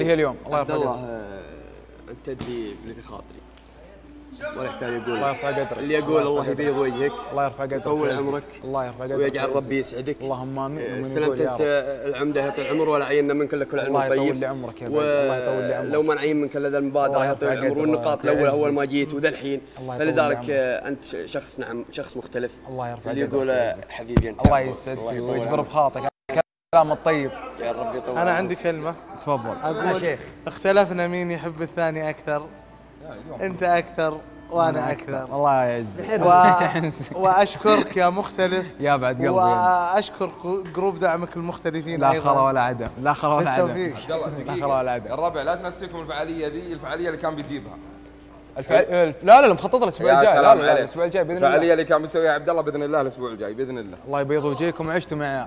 اللي هي اليوم الله يرفع الله آه، أنت تدري اللي في خاطري ولا يحتاج يقول الله يرفع قدرك اللي يقول الله يبيض وجهك الله يرفع قدرك يطول. عمرك الله يرفع قدرك ويجعل. ربي يسعدك اللهم آمين آه، استلمت يقول يا أنت رب. العمدة يطول العمر ولا عينا منك الا كل علم الله يطول طيب لي عمرك يا بعد. الله يطول لي عمرك. ولو منعين منك الا ذا المبادرة الله يطول العمر والنقاط الأول. أول ما جيت وذا الحين فلذلك. آه، أنت شخص نعم شخص مختلف الله يرفع اللي قدرك يقول آه، ويعزك. حبيبي أنت الله. يسعدك ويجبر. بخاطرك الكلام الطيب يا رب يطول أنا عمرك. عندي كلمة تفضل. أقول شيخ. اختلفنا مين يحب الثاني أكثر؟ أنت أكثر وأنا أكثر. الله يعزك و... وأشكرك يا مختلف. يا بعد قلبي. أنت. وأشكر جروب دعمك المختلفين لا. خلا ولا عدم. لا خلا ولا عدم. بالتوفيق. عبد الله لا خلا ولا عدم. الربع لا تنسيكم الفعالية دي الفعالية اللي كان بيجيبها. لا لا مخطط الأسبوع يا الجاي. لا سلام لا. الأسبوع الجاي بإذن الله. اللي كان بيسويها عبد الله بإذن الله الأسبوع الجاي بإذن الله. الله يبيض وجهكم وعشتوا معي.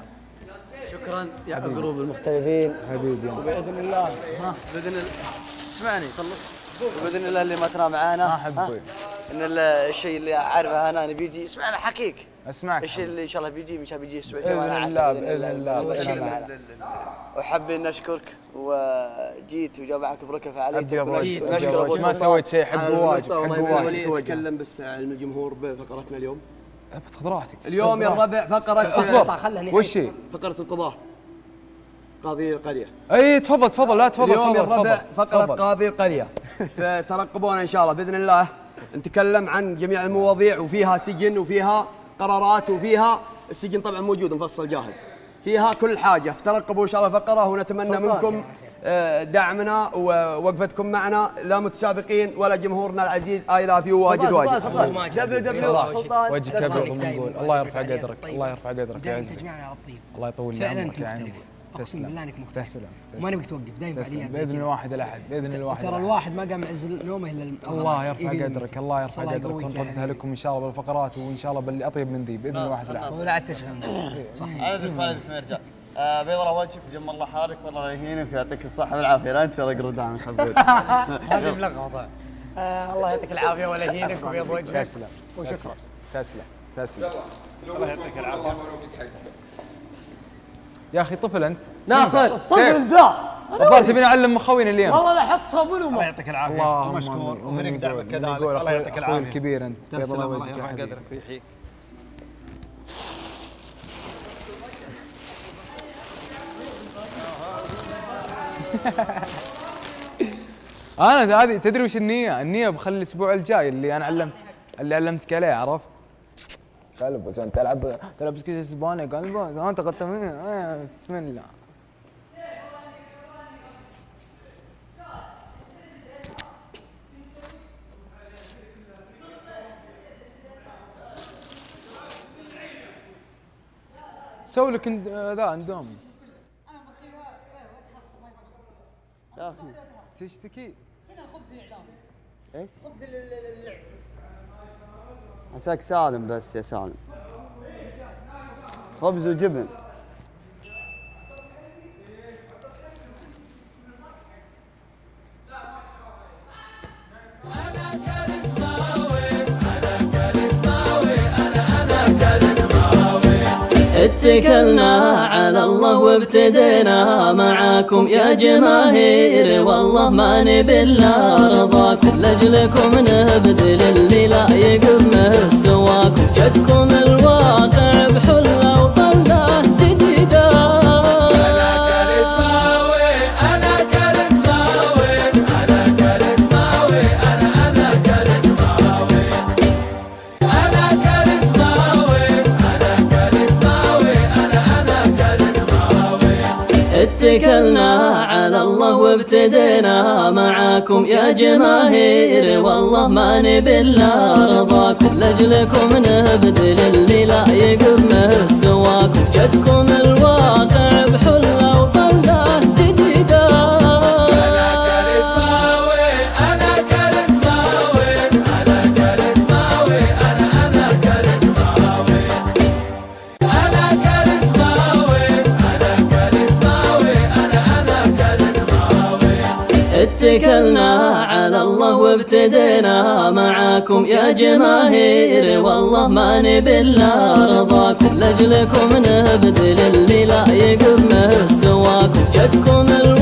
شكرا يا جروب المختلفين. حبيبي. وباذن الله. ها. بإذن الله. اسمعني. خلص. وباذن الله اللي ما ترى معانا. أخوي. إن ال- الشيء اللي أعرفه أنا أنا بيجي اسمعنا حقيق أسمعك الشيء اللي إن شاء الله بيجي مش بيجي الأسبوع الجاي بإذن الله. بإذن الله. بإذن الله. وحابين نشكرك وجيت وجا معك بركه أبو وجه. ما. سويت شيء حب على واجب النقطة، الله حب يسلمك، واجب. اتكلم بس علم الجمهور بفقرتنا اليوم. خذ راحتك. اليوم يا الربع فقرة أصبر. وش هي؟ فقرة القضاء. قاضي القرية أي تفضل تفضل. لا تفضل اليوم يا الربع فقرة تفضل. قاضي القرية فترقبونا إن شاء الله بإذن الله. نتكلم عن جميع المواضيع وفيها سجن وفيها قرارات وفيها السجن طبعا موجود مفصل جاهز. فيها كل حاجة. فترقبوا إن شاء الله فقرة ونتمنى منكم آه، دعمنا ووقفتكم معنا. لا متسابقين ولا جمهورنا العزيز. اي لاف يو واجد واجد. دبليو دبليو سلطان. وجهك ونقول. الله يرفع قدرك الله يرفع قدرك يا عزيز الله يطول لي عمرك يا عنبي أقسم بالله إنك مختلف تسلم وما نبيك توقف دائما تسلم. فعاليات زي بإذن. الواحد الاحد بإذن الواحد. ترى. الواحد ما قام يعز نومه إلا الله يرفع قدرك الله يرفع الله قدرك. ونردها حبيبي. لكم إن شاء الله بالفقرات وإن شاء الله باللي أطيب من ذي بإذن الواحد الاحد ولا عاد تشغلنا صحيح. أنا ذي فالد في مرجع آه بيض الله وجهك وجم الله حالك والله لا يهينك ويعطيك الصحة والعافية. لا أنت ترى قردان خبوت هذه ملغوطة آه الله يعطيك العافية ولا يهينك وبيض وجهك تسلم وشكرا. تسلم تسلم. الله يعطيك العافية. يا أخي طفل أنت. ناصر. طفل. ذا. الظاهر تبيني أعلم مخوين اليوم. والله لا أحط صابون وما. يعطيك العافية. اللهم ومشكور. وفريق دعمك كذلك يقول الله يعطيك أخوي العافية. الكبير أنت. تسلم. الله الله يرفع. قدرك. ويحييك أنا هذه تدري وش النية؟ النية بخلي الأسبوع الجاي اللي أنا علمت اللي علمتك عليه عرفت؟ قال بس انت تلعب تلعب كيس اسباني قال بس انت قلت مين؟ آه، بسم الله. سوي لك آه، ذا اندومي يا أخي تشتكي عساك سالم بس يا سالم. خبز وجبن. اتكلنا على الله وابتدينا معاكم يا جماهير والله ما نبي الا رضاكم. لأجلكم نبذل اللي لا يقم اتكلنا على الله وابتدينا. معاكم يا جماهير والله ما نبي إلا رضاكم. لأجلكم نبذل اللي لا يقم مستواكم. جتكم اتكلنا على الله وابتدينا. معاكم يا جماهير والله ما نبي إلا رضاكم. لأجلكم نبذل اللي لا يقم مستواكم جتكم الواقع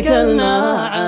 على